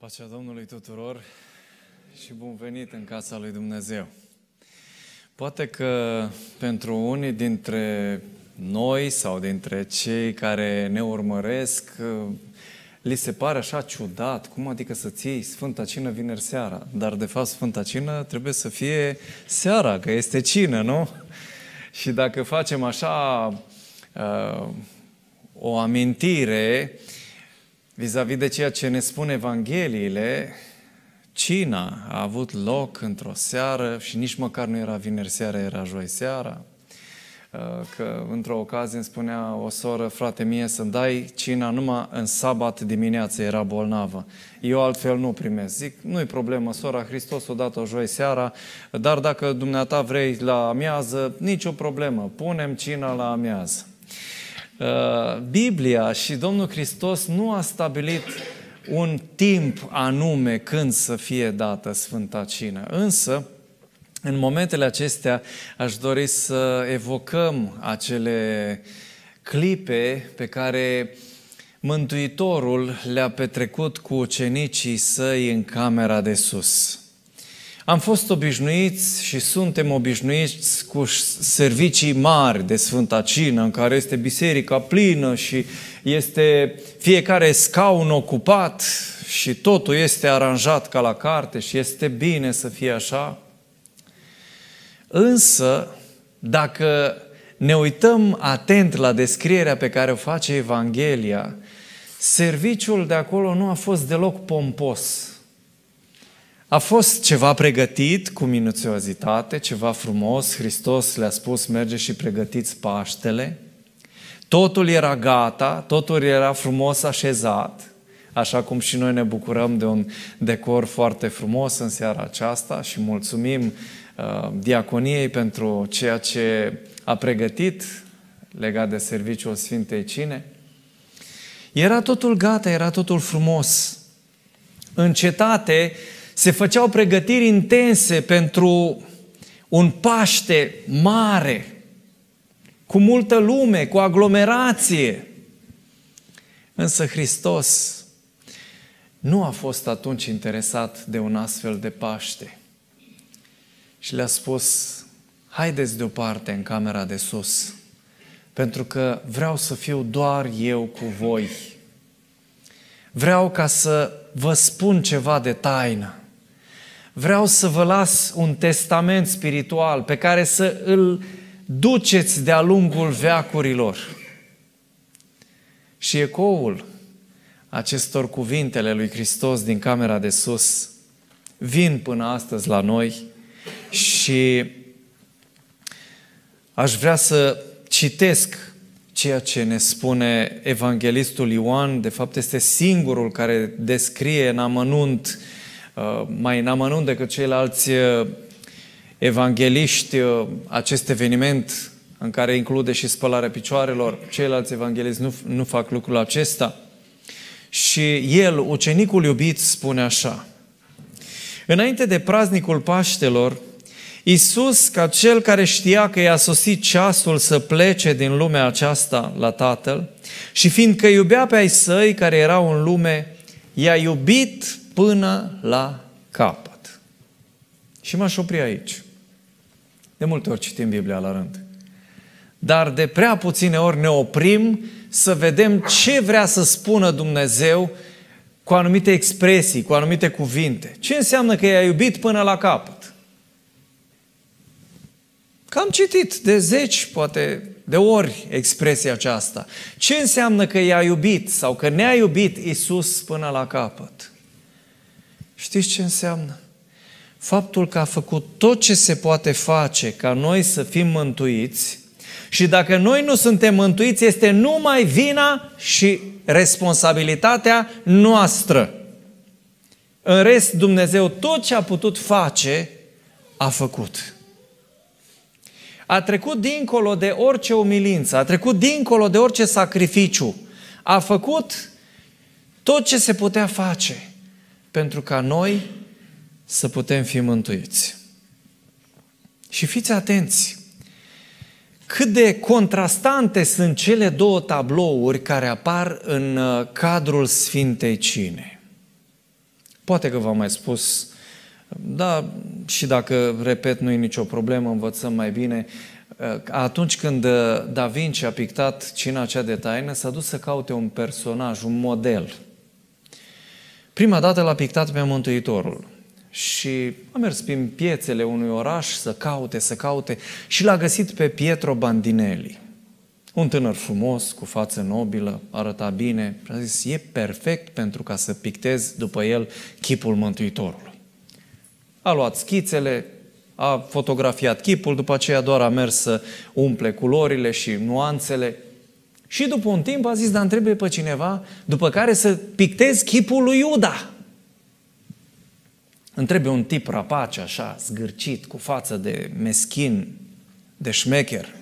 Pacea Domnului tuturor și bun venit în casa lui Dumnezeu. Poate că pentru unii dintre noi sau dintre cei care ne urmăresc, li se pare așa ciudat, cum adică să-ți iei Sfânta Cină vineri seara? Dar de fapt Sfânta Cină trebuie să fie seara, că este cină, nu? Și dacă facem așa uh, o amintire, vis-a-vis de ceea ce ne spun Evangheliile, cina a avut loc într-o seară și nici măcar nu era vineri seara, era joi seara. Uh, că într-o ocazie îmi spunea o soră, frate mie, să-mi dai cina numai în sabat dimineață, era bolnavă. Eu altfel nu primesc. Zic, nu-i problemă, sora Hristos o dat o joi seara, dar dacă dumneata vrei la amiază, nicio problemă, punem cina la amiază. Uh, Biblia și Domnul Hristos nu a stabilit un timp anume când să fie dată Sfânta Cină. Însă, în momentele acestea aș dori să evocăm acele clipe pe care Mântuitorul le-a petrecut cu ucenicii săi în camera de sus. Am fost obișnuiți și suntem obișnuiți cu servicii mari de Sfânta Cină, în care este biserica plină și este fiecare scaun ocupat și totul este aranjat ca la carte și este bine să fie așa. Însă, dacă ne uităm atent la descrierea pe care o face Evanghelia, serviciul de acolo nu a fost deloc pompos a fost ceva pregătit cu minuțiozitate, ceva frumos. Hristos le-a spus, merge și pregătiți Paștele. Totul era gata, totul era frumos așezat, așa cum și noi ne bucurăm de un decor foarte frumos în seara aceasta și mulțumim uh, diaconiei pentru ceea ce a pregătit legat de serviciul Sfintei Cine. Era totul gata, era totul frumos. În cetate, se făceau pregătiri intense pentru un Paște mare, cu multă lume, cu aglomerație. Însă Hristos nu a fost atunci interesat de un astfel de Paște. Și le-a spus, haideți deoparte în camera de sus, pentru că vreau să fiu doar eu cu voi. Vreau ca să vă spun ceva de taină vreau să vă las un testament spiritual pe care să îl duceți de-a lungul veacurilor. Și ecoul acestor cuvintele lui Hristos din camera de sus vin până astăzi la noi și aș vrea să citesc ceea ce ne spune evanghelistul Ioan, de fapt este singurul care descrie în amănunt Uh, mai în amănunt decât ceilalți uh, evangeliști uh, acest eveniment în care include și spălarea picioarelor. Ceilalți evangeliști nu, nu fac lucrul acesta. Și el, ucenicul iubit, spune așa. Înainte de praznicul Paștelor, Iisus, ca cel care știa că i-a sosit ceasul să plece din lumea aceasta la Tatăl și fiindcă iubea pe ai săi care erau în lume, i-a iubit până la capăt. Și m-aș opri aici. De multe ori citim Biblia la rând. Dar de prea puține ori ne oprim să vedem ce vrea să spună Dumnezeu cu anumite expresii, cu anumite cuvinte. Ce înseamnă că i-a iubit până la capăt? Că am citit de zeci, poate de ori expresia aceasta. Ce înseamnă că i-a iubit sau că ne-a iubit Isus până la capăt? Știți ce înseamnă? Faptul că a făcut tot ce se poate face ca noi să fim mântuiți și dacă noi nu suntem mântuiți, este numai vina și responsabilitatea noastră. În rest, Dumnezeu tot ce a putut face, a făcut. A trecut dincolo de orice umilință, a trecut dincolo de orice sacrificiu, a făcut tot ce se putea face pentru ca noi să putem fi mântuiți. Și fiți atenți, cât de contrastante sunt cele două tablouri care apar în uh, cadrul Sfintei Cine. Poate că v-am mai spus, da, și dacă repet, nu e nicio problemă, învățăm mai bine. Atunci când Da Vinci a pictat cina cea de taină, s-a dus să caute un personaj, un model. Prima dată l-a pictat pe Mântuitorul și a mers prin piețele unui oraș să caute, să caute și l-a găsit pe Pietro Bandinelli. Un tânăr frumos, cu față nobilă, arăta bine și a zis, e perfect pentru ca să pictez după el chipul Mântuitorului. A luat schițele, a fotografiat chipul, după aceea doar a mers să umple culorile și nuanțele și după un timp a zis, dar trebuie pe cineva după care să pictez chipul lui Iuda. Întrebe un tip rapace, așa, zgârcit, cu față de meschin, de șmecher.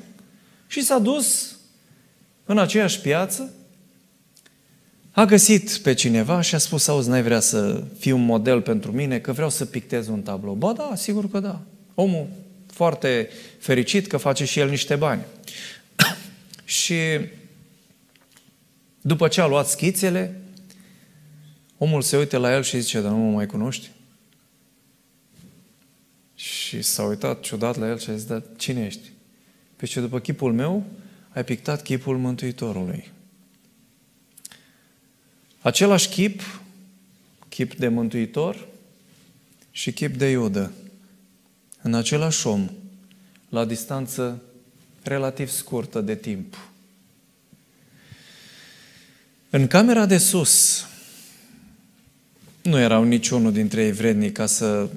Și s-a dus în aceeași piață, a găsit pe cineva și a spus, auzi, n-ai vrea să fii un model pentru mine, că vreau să pictez un tablou. Ba da, sigur că da. Omul foarte fericit că face și el niște bani. și după ce a luat schițele, omul se uită la el și zice, dar nu mă mai cunoști? Și s-a uitat ciudat la el și a zis, dar cine ești? Pe ce după chipul meu ai pictat chipul Mântuitorului. Același chip, chip de Mântuitor și chip de Iudă, în același om, la distanță relativ scurtă de timp. În camera de sus nu erau niciunul dintre ei vrednici ca să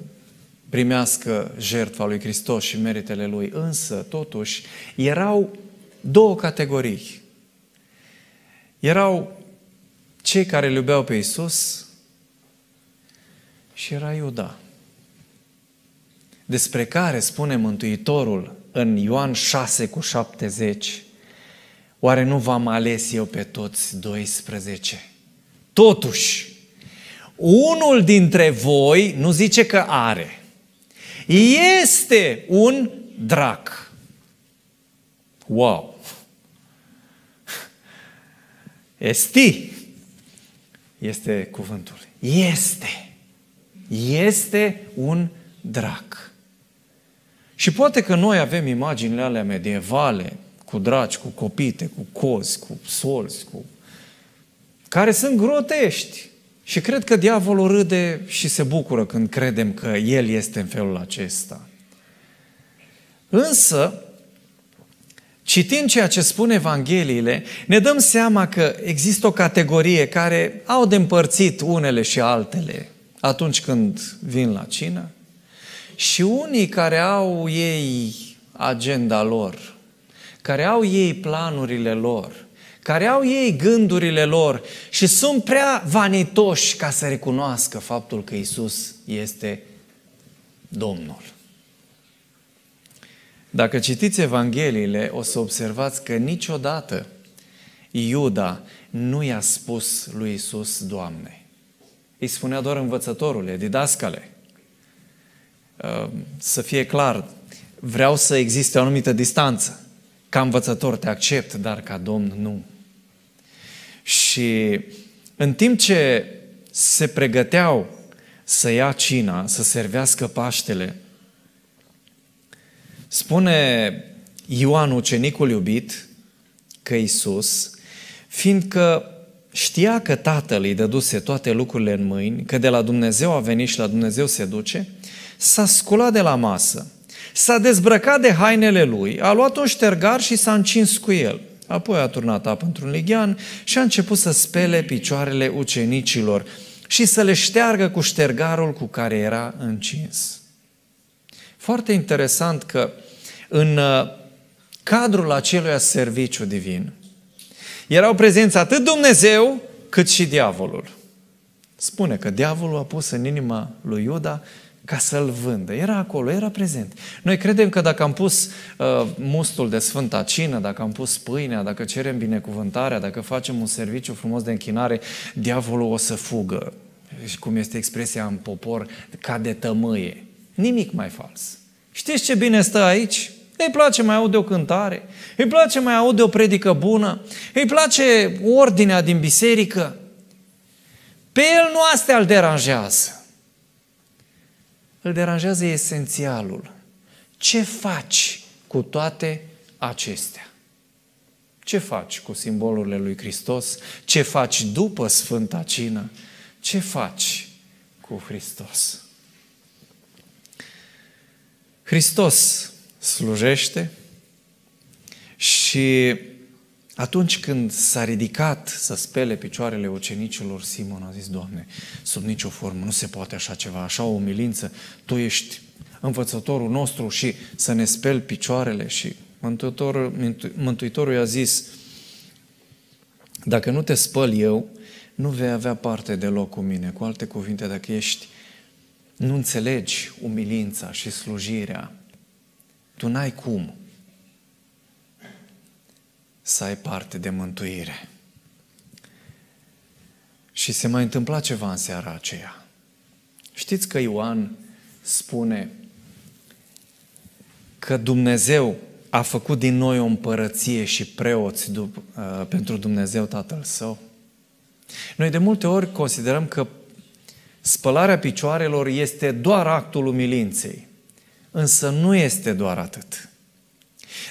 primească jertfa lui Hristos și meritele lui, însă, totuși, erau două categorii. Erau cei care îl iubeau pe Isus și era Iuda, despre care spune Mântuitorul în Ioan 6 cu 70, Oare nu v-am ales eu pe toți 12? Totuși, unul dintre voi nu zice că are. Este un drac. Wow! Esti este cuvântul. Este. Este un drac. Și poate că noi avem imaginile alea medievale, cu draci, cu copite, cu cozi, cu solzi, cu... care sunt grotești. Și cred că diavolul râde și se bucură când credem că el este în felul acesta. Însă, citind ceea ce spun Evangheliile, ne dăm seama că există o categorie care au de împărțit unele și altele atunci când vin la cină și unii care au ei agenda lor, care au ei planurile lor, care au ei gândurile lor și sunt prea vanitoși ca să recunoască faptul că Isus este Domnul. Dacă citiți Evangheliile, o să observați că niciodată Iuda nu i-a spus lui Isus, Doamne. Îi spunea doar învățătorule, didascale. Să fie clar, vreau să existe o anumită distanță. Ca învățător te accept, dar ca Domn nu. Și în timp ce se pregăteau să ia cina, să servească Paștele, spune Ioan, ucenicul iubit, că Iisus, fiindcă știa că Tatăl îi dăduse toate lucrurile în mâini, că de la Dumnezeu a venit și la Dumnezeu se duce, s-a sculat de la masă S-a dezbrăcat de hainele lui, a luat un ștergar și s-a încins cu el. Apoi a turnat apă într-un lighean și a început să spele picioarele ucenicilor și să le șteargă cu ștergarul cu care era încins. Foarte interesant că în uh, cadrul acelui serviciu divin erau prezenți atât Dumnezeu cât și diavolul. Spune că diavolul a pus în inima lui Iuda ca să-l vândă. Era acolo, era prezent. Noi credem că dacă am pus uh, mustul de Sfânta Cină, dacă am pus pâinea, dacă cerem binecuvântarea, dacă facem un serviciu frumos de închinare, diavolul o să fugă. Și cum este expresia în popor, ca de tămâie. Nimic mai fals. Știți ce bine stă aici? Îi place mai aude o cântare, îi place mai aude o predică bună, îi place ordinea din biserică. Pe el nu astea îl deranjează. Îl deranjează esențialul. Ce faci cu toate acestea? Ce faci cu simbolurile lui Hristos? Ce faci după Sfânta Cină? Ce faci cu Hristos? Hristos slujește și atunci când s-a ridicat să spele picioarele ucenicilor, Simon a zis, Doamne, sub nicio formă, nu se poate așa ceva, așa o umilință, Tu ești învățătorul nostru și să ne speli picioarele și Mântuitorul, Mântuitorul i-a zis, dacă nu te spăl eu, nu vei avea parte deloc cu mine. Cu alte cuvinte, dacă ești, nu înțelegi umilința și slujirea, tu n-ai cum să ai parte de mântuire. Și se mai întâmpla ceva în seara aceea. Știți că Ioan spune că Dumnezeu a făcut din noi o împărăție și preoți uh, pentru Dumnezeu Tatăl Său? Noi de multe ori considerăm că spălarea picioarelor este doar actul umilinței, însă nu este doar atât.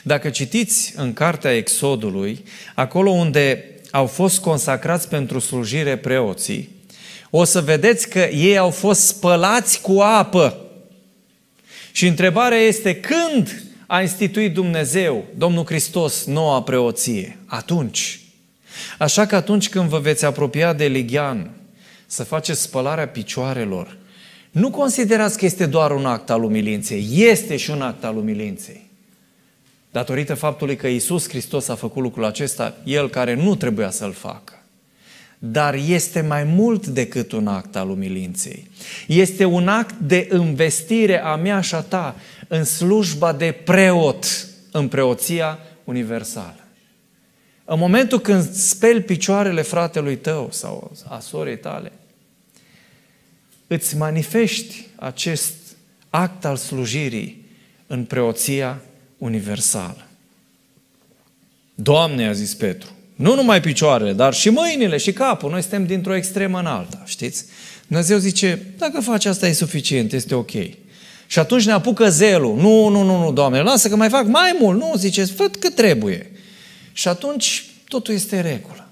Dacă citiți în cartea Exodului, acolo unde au fost consacrați pentru slujire preoții, o să vedeți că ei au fost spălați cu apă. Și întrebarea este când a instituit Dumnezeu, Domnul Hristos, noua preoție? Atunci. Așa că atunci când vă veți apropia de Ligian, să faceți spălarea picioarelor, nu considerați că este doar un act al umilinței, este și un act al umilinței. Datorită faptului că Isus Hristos a făcut lucrul acesta, El care nu trebuia să-l facă. Dar este mai mult decât un act al umilinței. Este un act de investire a mea și a ta în slujba de preot, în preoția universală. În momentul când speli picioarele fratelui tău sau a sorei tale, îți manifesti acest act al slujirii în preoția universală. Doamne, a zis Petru, nu numai picioarele, dar și mâinile și capul. Noi suntem dintr-o extremă în alta, știți? Dumnezeu zice, dacă faci asta e suficient, este ok. Și atunci ne apucă zelul. Nu, nu, nu, nu, Doamne, lasă că mai fac mai mult. Nu, ziceți, fă cât trebuie. Și atunci totul este în regulă.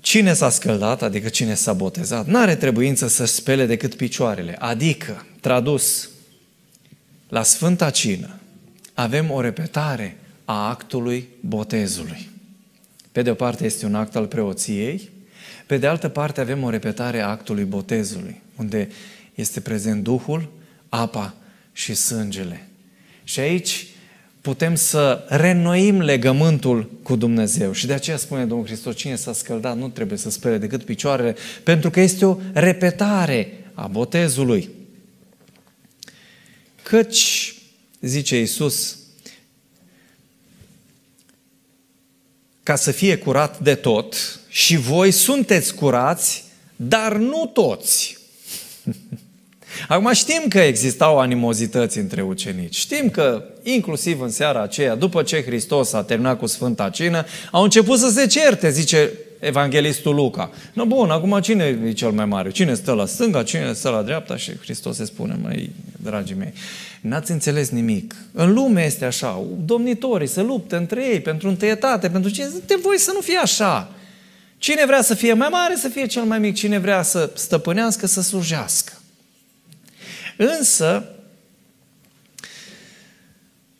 Cine s-a scăldat, adică cine s-a botezat, n-are trebuință să spele decât picioarele. Adică, tradus, la Sfânta Cină avem o repetare a actului botezului. Pe de o parte este un act al preoției, pe de altă parte avem o repetare a actului botezului, unde este prezent Duhul, apa și sângele. Și aici putem să renoim legământul cu Dumnezeu. Și de aceea spune Domnul Hristos, cine s-a scăldat nu trebuie să spere decât picioarele, pentru că este o repetare a botezului. Căci, zice Iisus, ca să fie curat de tot, și voi sunteți curați, dar nu toți. Acum știm că existau animozități între ucenici. Știm că, inclusiv în seara aceea, după ce Hristos a terminat cu Sfânta Cină, au început să se certe, zice evanghelistul Luca. No bun, acum cine e cel mai mare? Cine stă la stânga, cine stă la dreapta? Și Hristos se spune, măi, dragii mei, n-ați înțeles nimic. În lume este așa, domnitorii se luptă între ei pentru întâietate, pentru cine de voi să nu fie așa. Cine vrea să fie mai mare, să fie cel mai mic. Cine vrea să stăpânească, să slujească. Însă,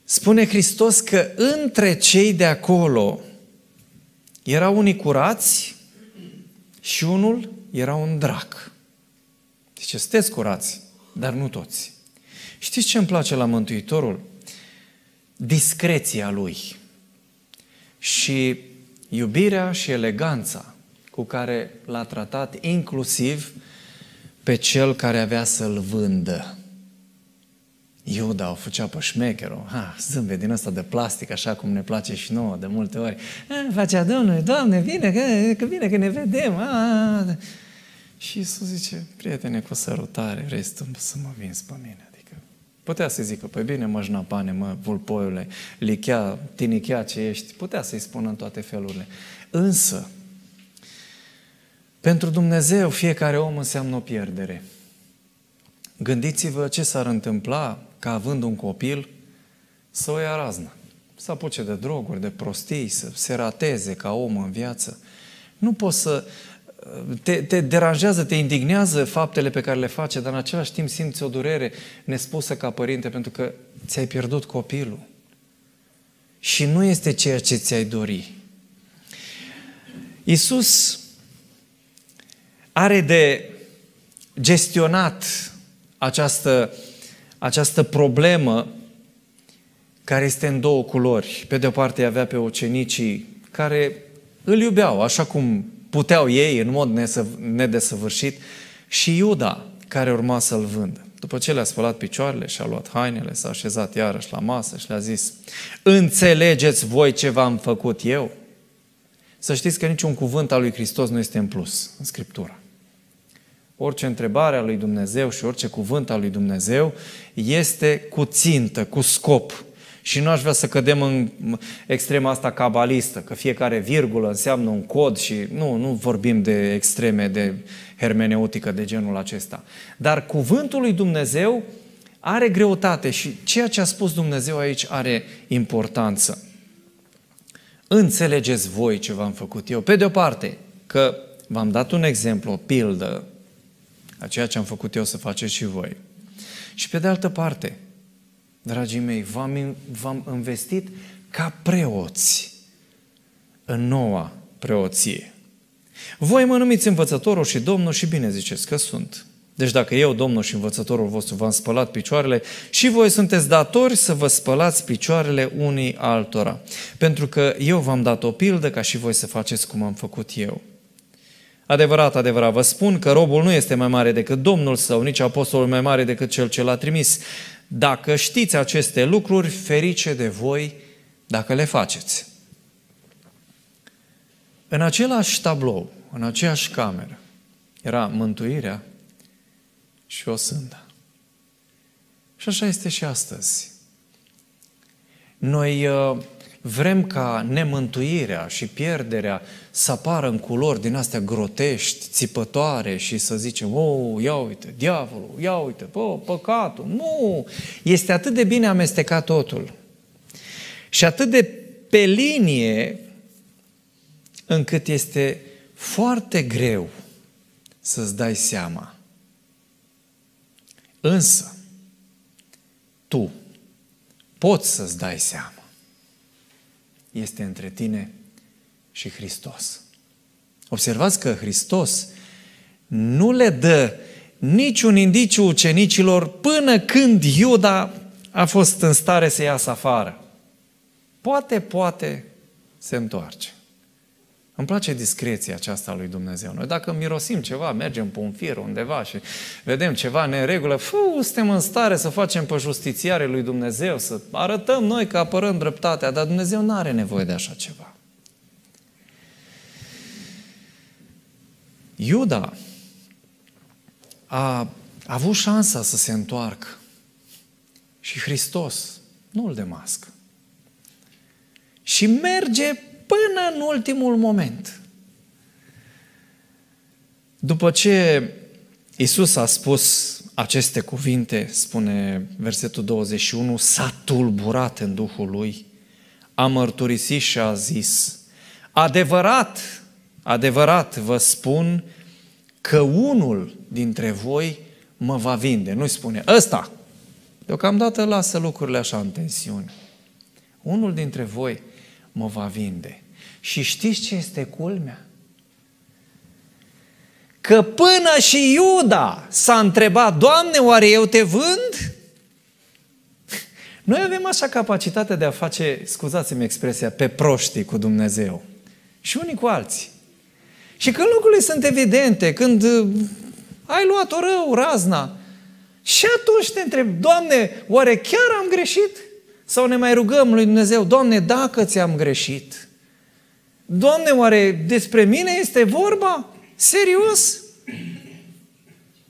spune Hristos că între cei de acolo erau unii curați și unul era un drac. Zice, sunteți curați, dar nu toți. Știți ce îmi place la Mântuitorul? Discreția lui și iubirea și eleganța cu care l-a tratat inclusiv pe cel care avea să-l vândă. Iuda o făcea pe șmecherul, ha, zâmbe din ăsta de plastic, așa cum ne place și nouă de multe ori. A, facea Domnului, Doamne, vine, că, că vine, că ne vedem. A, și Iisus zice, prietene, cu sărutare, vrei să mă vinzi pe mine? Adică, putea să zică, păi bine, mă jnapane, mă, vulpoiule, lichea, tinichea ce ești, putea să-i spună în toate felurile. Însă, Pentru Dumnezeu, fiecare om înseamnă o pierdere. Gândiți-vă ce s-ar întâmpla ca având un copil să o ia raznă, să apuce de droguri, de prostii, să se rateze ca om în viață. Nu poți să... Te, te deranjează, te indignează faptele pe care le face, dar în același timp simți o durere nespusă ca părinte pentru că ți-ai pierdut copilul. Și nu este ceea ce ți-ai dori. Iisus are de gestionat această, această problemă care este în două culori. Pe de o parte avea pe ucenicii care îl iubeau așa cum puteau ei în mod nedesăvârșit și Iuda care urma să-l vândă. După ce le-a spălat picioarele și a luat hainele, s-a așezat iarăși la masă și le-a zis Înțelegeți voi ce v-am făcut eu? Să știți că niciun cuvânt al lui Hristos nu este în plus în Scriptură. Orice întrebare a lui Dumnezeu și orice cuvânt al lui Dumnezeu este cu țintă, cu scop. Și nu aș vrea să cădem în extrema asta cabalistă, că fiecare virgulă înseamnă un cod și nu, nu vorbim de extreme de hermeneutică de genul acesta. Dar cuvântul lui Dumnezeu are greutate și ceea ce a spus Dumnezeu aici are importanță. Înțelegeți voi ce v-am făcut eu. Pe de o parte, că v-am dat un exemplu, o pildă, a ceea ce am făcut eu să faceți și voi. Și pe de altă parte, dragii mei, v-am, v-am investit ca preoți în noua preoție. Voi mă numiți învățătorul și domnul și bine ziceți că sunt. Deci dacă eu, Domnul și învățătorul vostru, v-am spălat picioarele, și voi sunteți datori să vă spălați picioarele unii altora. Pentru că eu v-am dat o pildă ca și voi să faceți cum am făcut eu. Adevărat, adevărat, vă spun că robul nu este mai mare decât Domnul său, nici apostolul mai mare decât cel ce l-a trimis. Dacă știți aceste lucruri, ferice de voi dacă le faceți. În același tablou, în aceeași cameră, era mântuirea și o sândă. Și așa este și astăzi. Noi uh, vrem ca nemântuirea și pierderea să apară în culori din astea grotești, țipătoare și să zicem, oh, ia uite, diavolul, ia uite, oh, păcatul. Nu! Este atât de bine amestecat totul. Și atât de pe linie încât este foarte greu să-ți dai seama. Însă, tu poți să-ți dai seama este între tine și Hristos. Observați că Hristos nu le dă niciun indiciu ucenicilor până când Iuda a fost în stare să iasă afară. Poate, poate se întoarce. Îmi place discreția aceasta lui Dumnezeu. Noi dacă mirosim ceva, mergem pe un fir undeva și vedem ceva neregulă, fu, suntem în stare să facem pe justițiare lui Dumnezeu, să arătăm noi că apărăm dreptatea, dar Dumnezeu nu are nevoie de așa ceva. Iuda a, a avut șansa să se întoarcă și Hristos nu îl demască. Și merge până în ultimul moment. După ce Isus a spus aceste cuvinte, spune versetul 21, s-a tulburat în Duhul lui, a mărturisit și a zis, adevărat, adevărat vă spun că unul dintre voi mă va vinde. Nu-i spune, ăsta. Deocamdată lasă lucrurile așa în tensiune. Unul dintre voi mă va vinde. Și știți ce este culmea? Că până și Iuda s-a întrebat, Doamne, oare eu te vând? Noi avem așa capacitatea de a face, scuzați-mi expresia, pe proștii cu Dumnezeu. Și unii cu alții. Și când lucrurile sunt evidente, când uh, ai luat-o rău, razna, și atunci te întreb, Doamne, oare chiar am greșit? Sau ne mai rugăm lui Dumnezeu, Doamne, dacă ți-am greșit, Doamne, oare despre mine este vorba? Serios?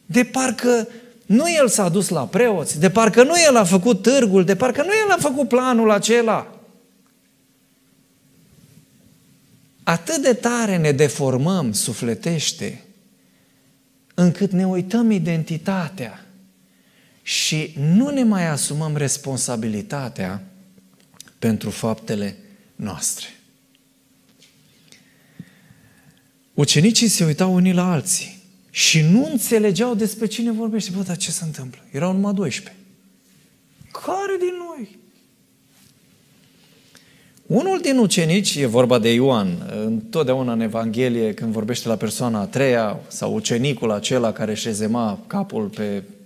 De parcă nu el s-a dus la preoți, de parcă nu el a făcut târgul, de parcă nu el a făcut planul acela. Atât de tare ne deformăm sufletește încât ne uităm identitatea și nu ne mai asumăm responsabilitatea pentru faptele noastre. Ucenicii se uitau unii la alții și nu înțelegeau despre cine vorbește. Bă, dar ce se întâmplă? Erau numai 12. Care din noi? Unul din ucenici, e vorba de Ioan, întotdeauna în Evanghelie, când vorbește la persoana a treia, sau ucenicul acela care șezema capul pe uh,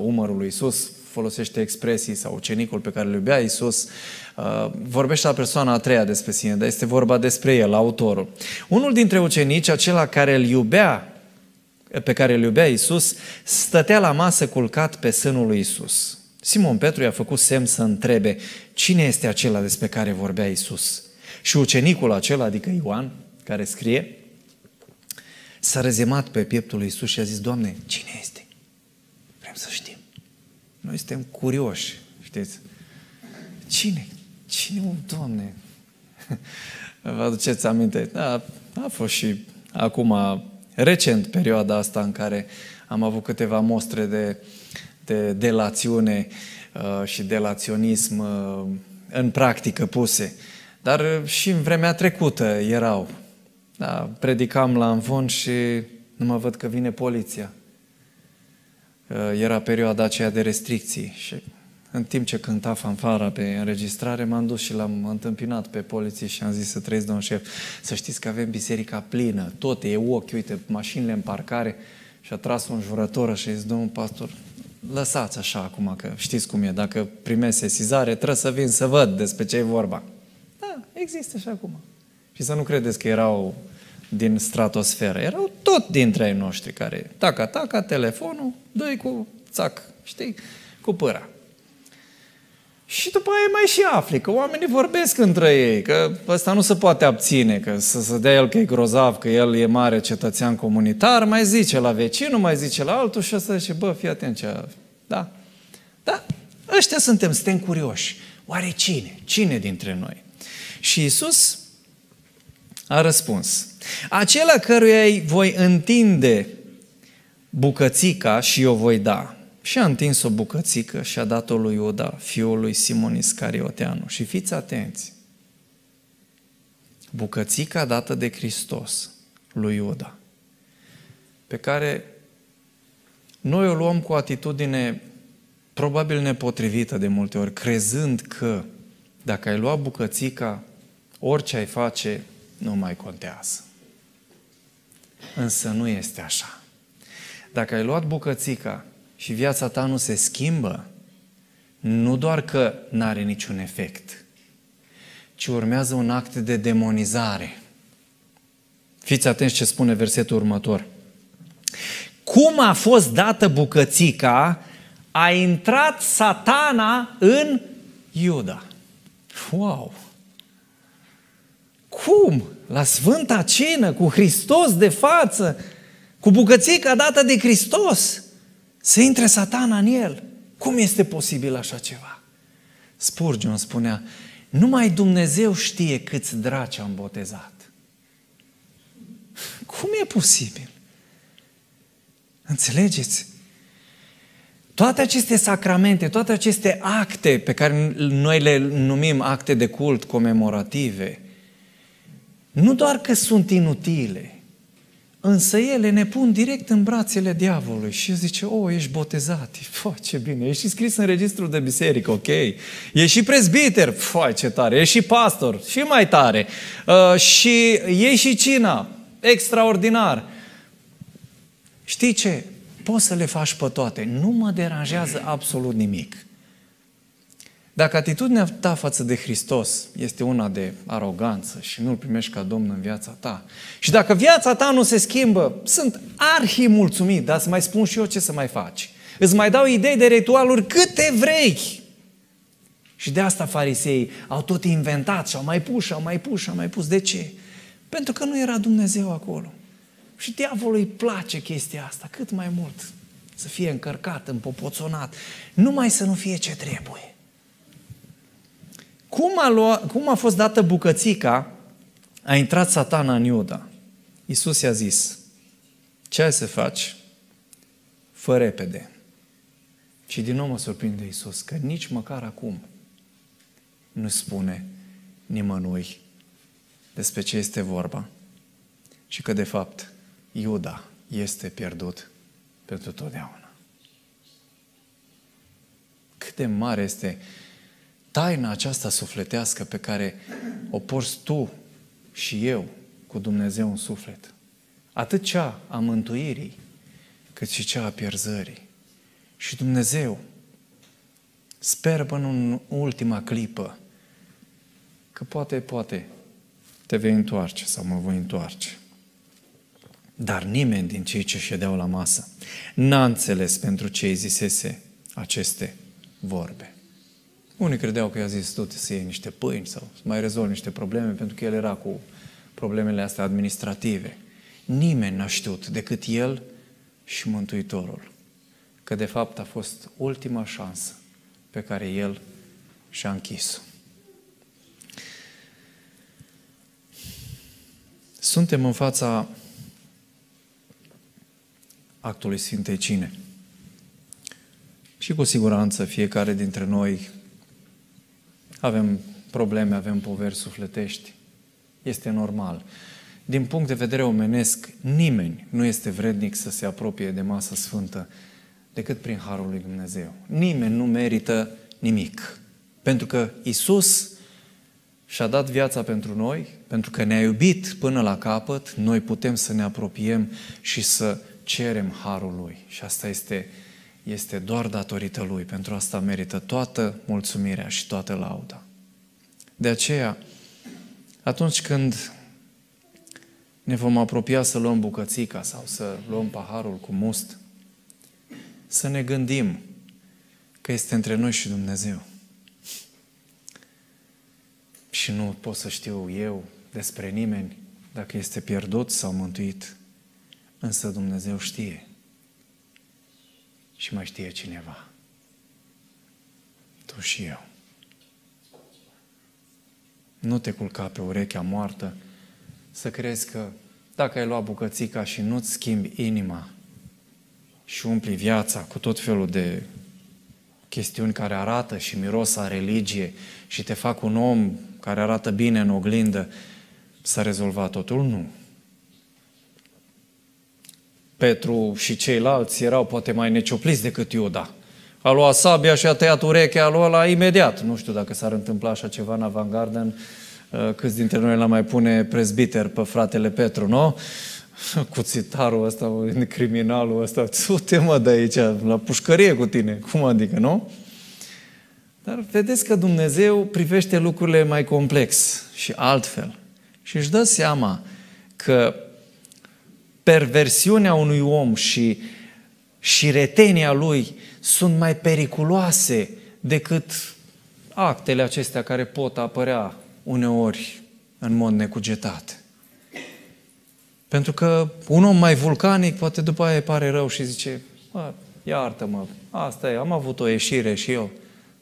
umărul lui Isus, folosește expresii sau ucenicul pe care îl iubea Isus, uh, vorbește la persoana a treia despre sine, dar este vorba despre el, autorul. Unul dintre ucenici, acela care îl iubea, pe care îl iubea Isus, stătea la masă culcat pe sânul lui Isus. Simon Petru i-a făcut semn să întrebe cine este acela despre care vorbea Isus. Și ucenicul acela, adică Ioan, care scrie, s-a rezemat pe pieptul lui Isus și a zis, Doamne, cine este? Vrem să știm. Noi suntem curioși, știți? Cine? Cine, un Doamne? Vă aduceți aminte? Da, a fost și acum, recent, perioada asta în care am avut câteva mostre de, de delațiune uh, și delaționism uh, în practică puse. Dar și în vremea trecută erau. Da, predicam la învon și nu mă văd că vine poliția. Uh, era perioada aceea de restricții și în timp ce cânta fanfara pe înregistrare, m-am dus și l-am întâmpinat pe poliție și am zis să trăiesc, domnul șef, să știți că avem biserica plină, tot e ochi, uite, mașinile în parcare și a tras un jurător și a zis, domnul pastor, lăsați așa acum, că știți cum e, dacă primești sesizare, trebuie să vin să văd despre ce e vorba. Da, există și acum. Și să nu credeți că erau din stratosferă. Erau tot dintre ai noștri care, taca, taca, telefonul, dă cu țac, știi, cu pâra. Și după aia mai și afli că oamenii vorbesc între ei, că ăsta nu se poate abține, că să se dea el că e grozav, că el e mare cetățean comunitar, mai zice la vecinul, mai zice la altul și ăsta zice, bă, fii atent ce... Da? Da? Ăștia suntem, suntem curioși. Oare cine? Cine dintre noi? Și Isus a răspuns, acela căruia îi voi întinde bucățica și o voi da. Și a întins o bucățică și a dat-o lui Iuda, fiul lui Simon Iscarioteanu. Și fiți atenți, bucățica dată de Hristos lui Iuda, pe care noi o luăm cu o atitudine probabil nepotrivită de multe ori, crezând că dacă ai lua bucățica, orice ai face, nu mai contează. Însă nu este așa. Dacă ai luat bucățica și viața ta nu se schimbă, nu doar că nu are niciun efect, ci urmează un act de demonizare. Fiți atenți ce spune versetul următor. Cum a fost dată bucățica, a intrat satana în Iuda. Wow! Cum? La Sfânta Cină, cu Hristos de față, cu bucățica dată de Hristos, să intre satana în el. Cum este posibil așa ceva? Spurgeon spunea, numai Dumnezeu știe câți draci am botezat. Cum e posibil? Înțelegeți? Toate aceste sacramente, toate aceste acte pe care noi le numim acte de cult comemorative, nu doar că sunt inutile, însă ele ne pun direct în brațele diavolului și zice, o, oh, ești botezat, Fă, ce bine, ești și scris în registrul de biserică, ok, ești și prezbiter, Fă, ce tare, ești și pastor, și mai tare, uh, și e și cina, extraordinar. Știi ce? Poți să le faci pe toate, nu mă deranjează absolut nimic. Dacă atitudinea ta față de Hristos este una de aroganță și nu-L primești ca Domn în viața ta, și dacă viața ta nu se schimbă, sunt arhi mulțumit, dar să mai spun și eu ce să mai faci. Îți mai dau idei de ritualuri câte vrei. Și de asta farisei au tot inventat și au mai pus și au mai pus și au mai pus. De ce? Pentru că nu era Dumnezeu acolo. Și diavolul îi place chestia asta, cât mai mult. Să fie încărcat, împopoțonat, numai să nu fie ce trebuie. Cum a, lua, cum a fost dată bucățica, a intrat satana în Iuda. Iisus i-a zis, ce ai să faci? fă repede. Și din nou mă surprinde Iisus că nici măcar acum nu spune nimănui despre ce este vorba și că de fapt Iuda este pierdut pentru totdeauna. Cât de mare este taina aceasta sufletească pe care o porți tu și eu cu Dumnezeu în suflet. Atât cea a mântuirii, cât și cea a pierzării. Și Dumnezeu speră până în ultima clipă că poate, poate te vei întoarce sau mă voi întoarce. Dar nimeni din cei ce ședeau la masă n-a înțeles pentru ce îi zisese aceste vorbe. Unii credeau că i-a zis tot să iei niște pâini sau să mai rezolvi niște probleme, pentru că el era cu problemele astea administrative. Nimeni n-a știut decât el și Mântuitorul. Că de fapt a fost ultima șansă pe care el și-a închis-o. Suntem în fața actului Sfintei Cine. Și cu siguranță fiecare dintre noi avem probleme, avem poveri sufletești. Este normal. Din punct de vedere omenesc, nimeni nu este vrednic să se apropie de masă sfântă decât prin Harul lui Dumnezeu. Nimeni nu merită nimic. Pentru că Isus și-a dat viața pentru noi, pentru că ne-a iubit până la capăt, noi putem să ne apropiem și să cerem harul Lui. Și asta este, este doar datorită Lui. Pentru asta merită toată mulțumirea și toată lauda. De aceea, atunci când ne vom apropia să luăm bucățica sau să luăm paharul cu must, să ne gândim că este între noi și Dumnezeu. Și nu pot să știu eu despre nimeni dacă este pierdut sau mântuit. Însă Dumnezeu știe. Și mai știe cineva. Tu și eu. Nu te culca pe urechea moartă să crezi că dacă ai luat bucățica și nu-ți schimbi inima și umpli viața cu tot felul de chestiuni care arată și miros a religie și te fac un om care arată bine în oglindă, s-a rezolvat totul? Nu. Petru și ceilalți erau poate mai neciopliți decât Iuda. A luat sabia și a tăiat urechea lui ăla imediat. Nu știu dacă s-ar întâmpla așa ceva în Avantgarden, uh, câți dintre noi l-am mai pune prezbiter pe fratele Petru, nu? Cu țitarul ăsta, criminalul ăsta, tu-te mă de aici, la pușcărie cu tine. Cum adică, nu? Dar vedeți că Dumnezeu privește lucrurile mai complex și altfel. Și își dă seama că perversiunea unui om și, și retenia lui sunt mai periculoase decât actele acestea care pot apărea uneori în mod necugetat. Pentru că un om mai vulcanic poate după aia pare rău și zice, iartă-mă, asta e, am avut o ieșire și eu.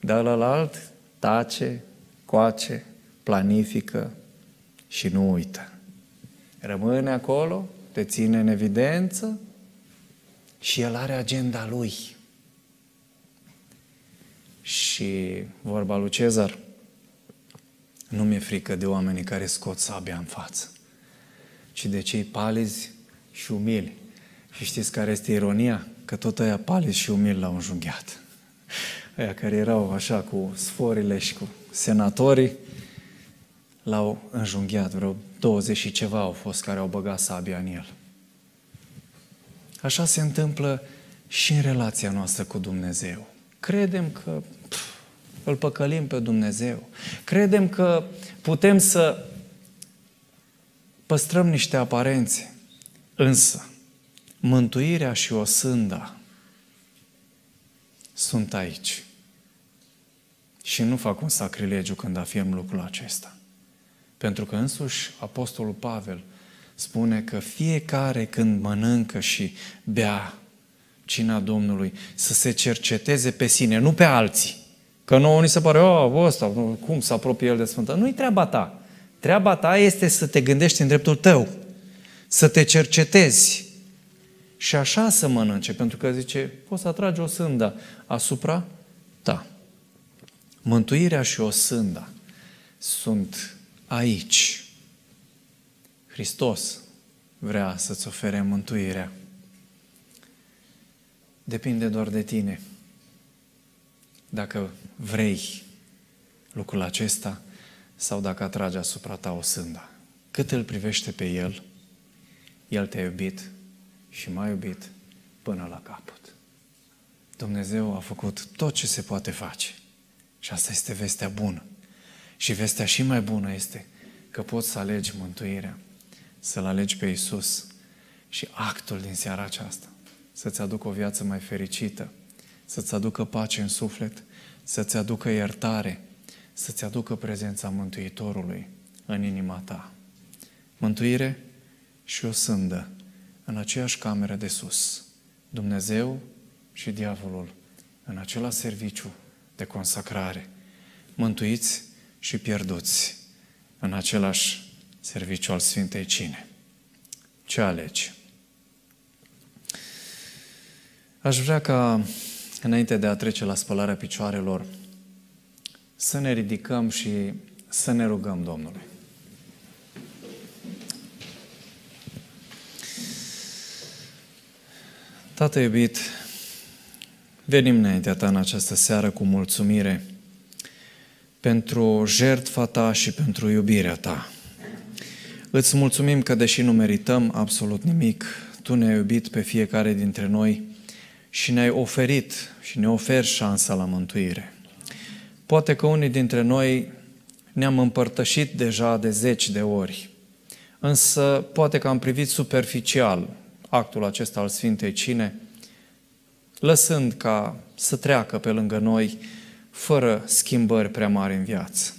Dar la alt tace, coace, planifică și nu uită. Rămâne acolo te ține în evidență și el are agenda lui. Și vorba lui Cezar, nu mi-e frică de oamenii care scot sabia în față, ci de cei palizi și umili. Și știți care este ironia? Că tot aia palizi și umili l-au înjunghiat. Aia care erau așa cu sforile și cu senatorii, l-au înjunghiat. Vreo 20 și ceva au fost care au băgat sabia în el. Așa se întâmplă și în relația noastră cu Dumnezeu. Credem că pf, îl păcălim pe Dumnezeu. Credem că putem să păstrăm niște aparențe. Însă, mântuirea și o sânda sunt aici. Și nu fac un sacrilegiu când afirm lucrul acesta. Pentru că însuși Apostolul Pavel spune că fiecare când mănâncă și bea cina Domnului, să se cerceteze pe sine, nu pe alții. Că nouă ni se pare, oh, ăsta, cum să apropie el de Sfântă? Nu-i treaba ta. Treaba ta este să te gândești în dreptul tău, să te cercetezi și așa să mănânce, pentru că zice, poți să atragi o sândă asupra ta. Mântuirea și o sânda sunt aici. Hristos vrea să-ți ofere mântuirea. Depinde doar de tine. Dacă vrei lucrul acesta sau dacă atrage asupra ta o sânda. Cât îl privește pe El, El te-a iubit și m-a iubit până la capăt. Dumnezeu a făcut tot ce se poate face. Și asta este vestea bună. Și vestea și mai bună este că poți să alegi mântuirea, să-L alegi pe Isus și actul din seara aceasta să-ți aducă o viață mai fericită, să-ți aducă pace în suflet, să-ți aducă iertare, să-ți aducă prezența Mântuitorului în inima ta. Mântuire și o sândă în aceeași cameră de sus. Dumnezeu și diavolul în același serviciu de consacrare. Mântuiți și pierduți în același serviciu al Sfintei Cine. Ce alegi? Aș vrea ca, înainte de a trece la spălarea picioarelor, să ne ridicăm și să ne rugăm Domnului. Tată iubit, venim înaintea Ta în această seară cu mulțumire pentru jertfa Ta și pentru iubirea Ta. Îți mulțumim că, deși nu merităm absolut nimic, Tu ne-ai iubit pe fiecare dintre noi și ne-ai oferit și ne oferi șansa la mântuire. Poate că unii dintre noi ne-am împărtășit deja de zeci de ori, însă poate că am privit superficial actul acesta al Sfintei Cine, lăsând ca să treacă pe lângă noi fără schimbări prea mari în viață.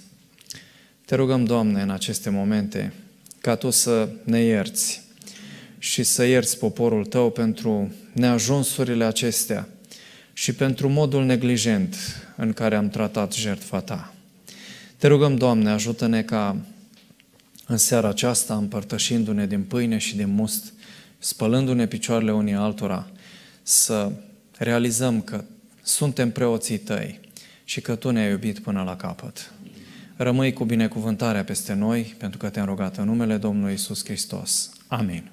Te rugăm, Doamne, în aceste momente, ca Tu să ne ierți și să ierți poporul Tău pentru neajunsurile acestea și pentru modul neglijent în care am tratat jertfa Ta. Te rugăm, Doamne, ajută-ne ca în seara aceasta, împărtășindu-ne din pâine și din must, spălându-ne picioarele unii altora, să realizăm că suntem preoții Tăi și că Tu ne-ai iubit până la capăt. Rămâi cu binecuvântarea peste noi, pentru că te-am rugat în numele Domnului Isus Hristos. Amin.